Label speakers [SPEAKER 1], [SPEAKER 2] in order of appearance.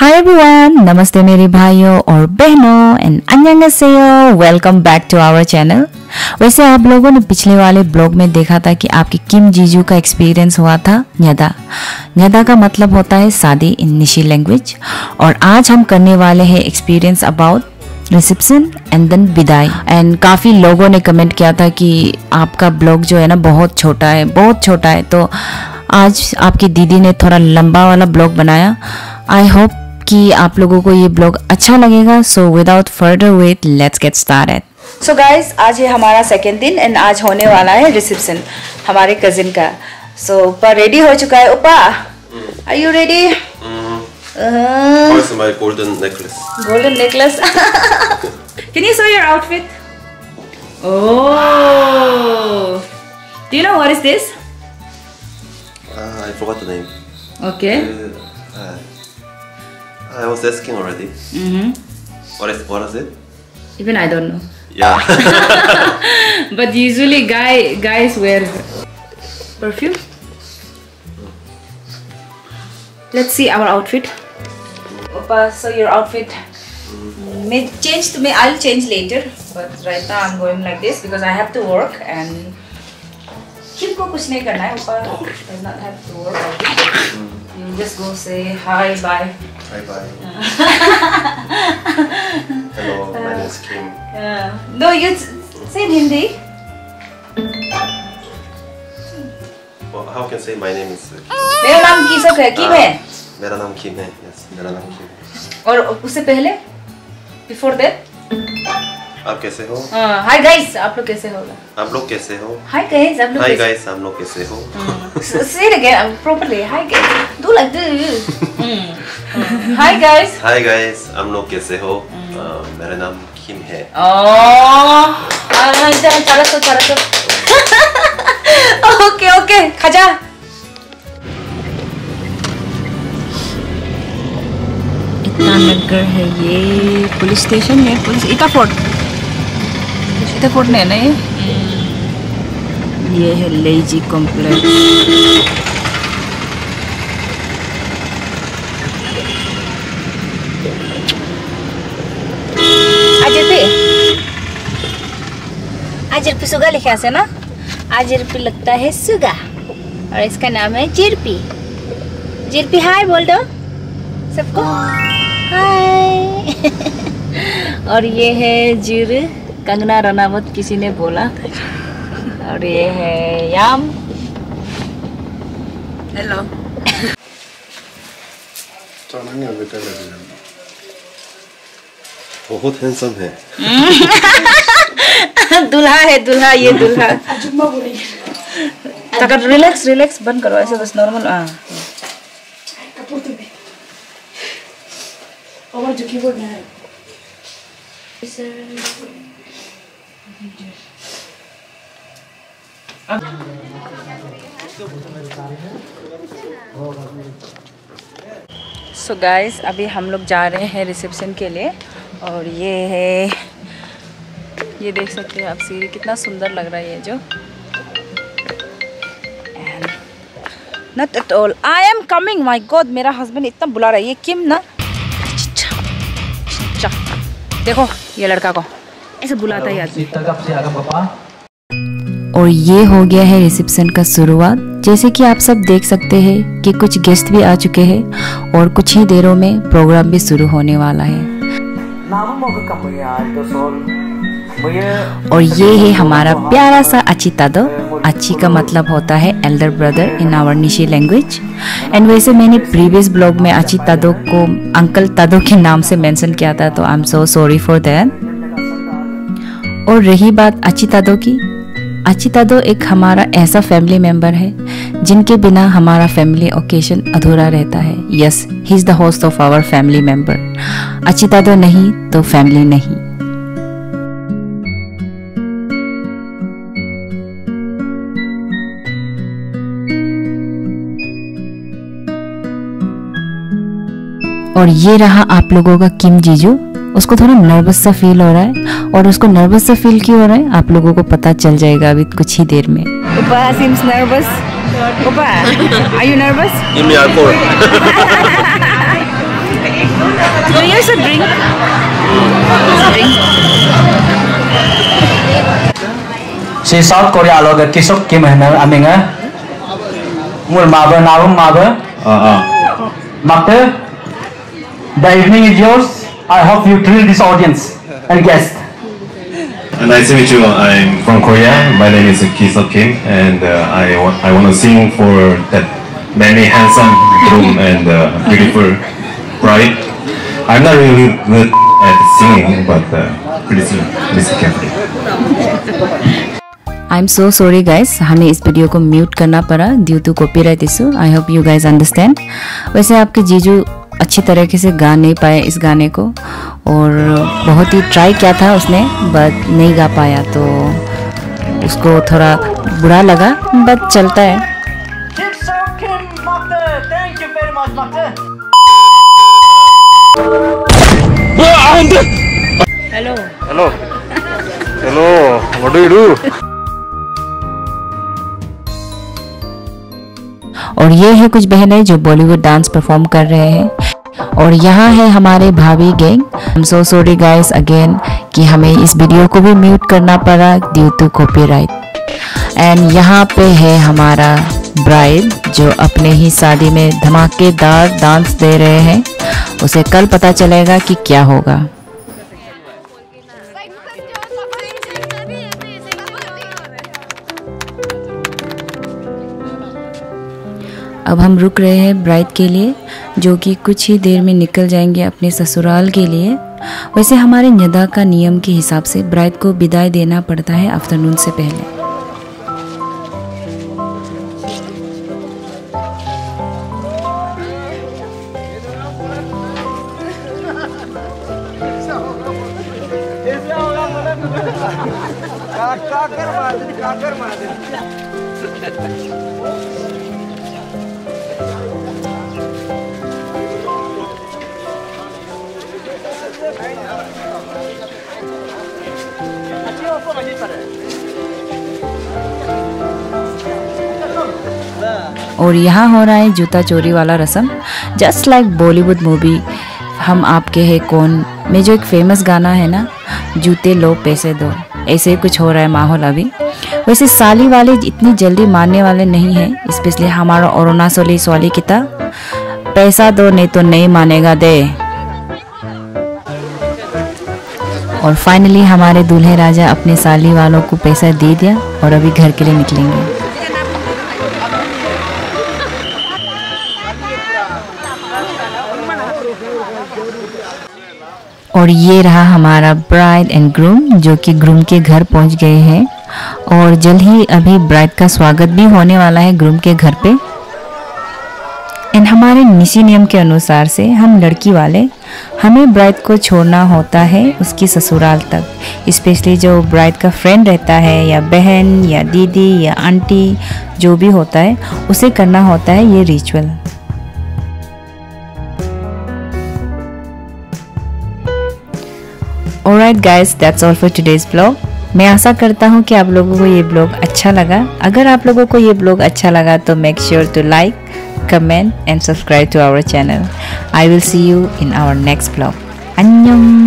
[SPEAKER 1] Hi everyone नमस्ते मेरे भाइयों और बहनों and अन्यंगसेयो welcome back to our channel वैसे आप लोगों ने पिछले वाले ब्लॉग में देखा था कि आपके किम जीजू का एक्सपीरियंस हुआ था, न्यदा। न्यदा का मतलब होता है शादी इन निशी लैंग्वेज और आज हम करने वाले हैं experience about reception and then विदाई एंड काफ़ी लोगों ने कमेंट किया था कि आपका ब्लॉग जो है ना बहुत छोटा है बहुत छोटा है। तो आज आपकी दीदी ने थोड़ा लंबा वाला ब्लॉग बनाया। आई होप कि आप लोगों को ये ब्लॉग अच्छा लगेगा। So without further wait let's get started so guys आज है हमारा सेकेंड दिन एंड आज होने वाला है रिसेप्शन हमारे कजिन का। सो so, ऊपर रेडी हो चुका है? ऊपा are you
[SPEAKER 2] ready My golden necklace?
[SPEAKER 1] golden necklace can you show your outfit oh do you know what is this
[SPEAKER 2] Ah, I forgot the name.
[SPEAKER 1] okay
[SPEAKER 2] Uh, I was asking already.
[SPEAKER 1] mm-hmm.
[SPEAKER 2] What is what is it?
[SPEAKER 1] even i don't know
[SPEAKER 2] Yeah.
[SPEAKER 1] but usually guy guys wear perfume let's see our outfit Opa, so your outfit may change to me i'll change later but right now i'm going like this because i have to work and Kim को कुछ नहीं करना है ऊपर does not have to work like this. you just go say hi bye
[SPEAKER 2] bye bye. Hello, my name is Kim.
[SPEAKER 1] uh, no you say in hindi
[SPEAKER 2] Well, how can I say my name is? uh?
[SPEAKER 1] मेरा नाम किसक है किम है
[SPEAKER 2] मेरा नाम किम है. Yes, मेरा नाम किम
[SPEAKER 1] और उससे पहले बिफोर दैट
[SPEAKER 2] आप कैसे हो?
[SPEAKER 1] हाय गाइस आप लोग कैसे होगा
[SPEAKER 2] आप लोग कैसे हो?
[SPEAKER 1] हाय गाइस आप लोग
[SPEAKER 2] Hi
[SPEAKER 1] कैसे
[SPEAKER 2] guys, आप लोग कैसे हो?
[SPEAKER 1] Say it again properly hi guys do like this hi guys
[SPEAKER 2] Hi guys, आप लोग कैसे हो? Uh, मेरा नाम किम है.
[SPEAKER 1] ओह चलो तो चलो तो ओके ओके खजा नगर है ये पुलिस स्टेशन है police Ita fort Ita fort नहीं है ना ये? ये है लेजी कॉम्प्लेक्स आजिर सुगा लिखा है ना? आजिर पे लगता है सुगा। और इसका नाम है जिरपी। जिरपी, हाय बोल दो। सबको? हाय और ये है जिर कंगना रनावत किसी ने बोला और ये है याम। हेलो
[SPEAKER 2] बहुत हैंडसम है.
[SPEAKER 1] दूल्हा है दूल्हा ये दूल्हा। रिलैक्स रिलैक्स बंद करो ऐसे बस नॉर्मल हाँ। सो गाइस अभी हम लोग जा रहे हैं रिसेप्शन के लिए और ये है, ये देख सकते हैं आप, सीढ़ी कितना सुंदर लग रहा है ये जो। Not at all I am coming my god मेरा हस्बैंड इतना बुला रहा है। ये किम ना। देखो ये लड़का को। ऐसे बुलाता है आदमी। और ये हो गया है रिसेप्शन का शुरुआत। जैसे कि आप सब देख सकते हैं कि कुछ गेस्ट भी आ चुके हैं और कुछ ही देरों में प्रोग्राम भी शुरू होने वाला है। और ये है हमारा प्यारा सा अच्छी तादो अच्छी का मतलब होता है elder brother in our Nishi language and वैसे मैंने प्रीवियस ब्लॉग में अच्छी तादो को अंकल तादो के नाम से मेंशन किया था तो I am so sorry for that और रही बात अच्छी तादो की. अच्छी तादो एक हमारा ऐसा फैमिली मेंबर है, जिनके बिना हमारा फैमिली ओकेशन अधूरा रहता है. Yes he is the host of our family member अच्छी तादो नहीं तो फैमिली नहीं. और ये रहा आप लोगों का किम जीजू। उसको थोड़ा नर्वस सा फील हो रहा है और उसको नर्वस सा फील क्यों हो रहा है आप लोगों को पता चल जाएगा अभी कुछ ही देर में।
[SPEAKER 3] साउथ कोरिया लोग किसो
[SPEAKER 2] की मेहनत
[SPEAKER 3] अमेंगे The evening is yours. I hope you thrill this audience and guest.
[SPEAKER 2] Nice to meet you. I'm from Korea. My name is Kisok Kim, and uh, I wa- I want to sing for that many handsome groom and uh, beautiful bride. I'm not really good at singing, but uh, please listen carefully.
[SPEAKER 1] I am so sorry guys हमें इस video को mute करना पड़ा due to copyright issue I hope you guys understand वैसे आपके जीजू अच्छी तरीके से गा नहीं पाए इस गाने को और बहुत ही ट्राई किया था उसने बट नहीं गा पाया तो उसको थोड़ा बुरा लगा बट चलता है
[SPEAKER 3] Makte.
[SPEAKER 1] Hello
[SPEAKER 4] Hello. Hello. What do
[SPEAKER 1] और ये है कुछ बहनें जो बॉलीवुड डांस परफॉर्म कर रहे हैं और यहाँ है हमारे भाभी गैंग। हम सो सॉरी गाइस अगेन कि हमें इस वीडियो को भी म्यूट करना पड़ा ड्यू टू कॉपीराइट एंड यहाँ पे है हमारा ब्राइड जो अपने ही शादी में धमाकेदार डांस दे रहे हैं। उसे कल पता चलेगा कि क्या होगा। अब हम रुक रहे हैं ब्राइड के लिए, जो कि कुछ ही देर में निकल जाएँगे अपने ससुराल के लिए। वैसे हमारे निदा का नियम के हिसाब से ब्राइड को विदाई देना पड़ता है आफ्टरनून से पहले। और यहाँ हो रहा है जूता चोरी वाला रस्म। जस्ट लाइक बॉलीवुड मूवी हम आपके हैं कौन? में जो एक फ़ेमस गाना है ना, जूते लो, पैसे दो। ऐसे कुछ हो रहा है माहौल अभी। वैसे साली वाले इतनी जल्दी मानने वाले नहीं हैं स्पेशली हमारा अरुणा सोली सोली किता पैसा दो, नहीं तो नहीं मानेगा, दे। और फाइनली हमारे दूल्हे राजा अपने साली वालों को पैसा दे दिया और अभी घर के लिए निकलेंगे। और ये रहा हमारा ब्राइड एंड ग्रूम जो कि ग्रूम के घर पहुँच गए हैं। और जल्द ही अभी ब्राइड का स्वागत भी होने वाला है ग्रूम के घर पे। एंड हमारे निशी नियम के अनुसार से हम लड़की वाले, हमें ब्राइड को छोड़ना होता है उसकी ससुराल तक। स्पेशली जो ब्राइड का फ्रेंड रहता है, या बहन, या दीदी, या आंटी, जो भी होता है, उसे करना होता है ये ritual Alright guys that's all for today's blog मैं आशा करता हूँ कि आप लोगों को ये ब्लॉग अच्छा लगा। अगर आप लोगों को ये ब्लॉग अच्छा लगा तो make sure to like comment and subscribe to our channel I will see you in our next blog अन्यम